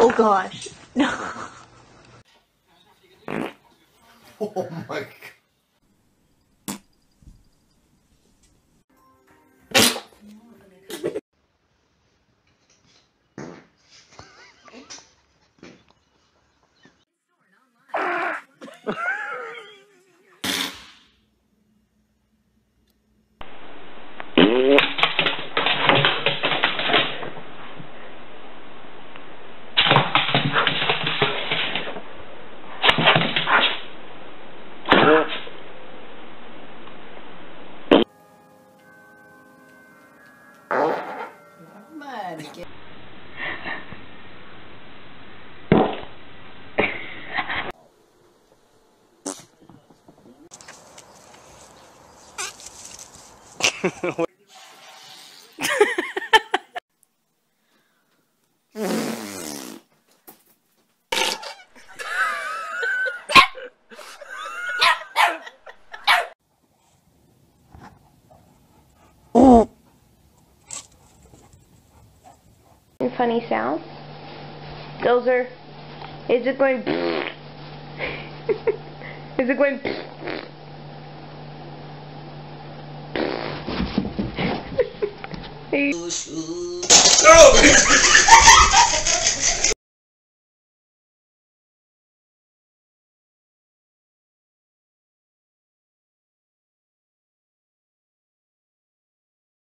Oh gosh. No. Oh my god. ないでけ。Funny sounds. Those are. Is it going? is it going? No!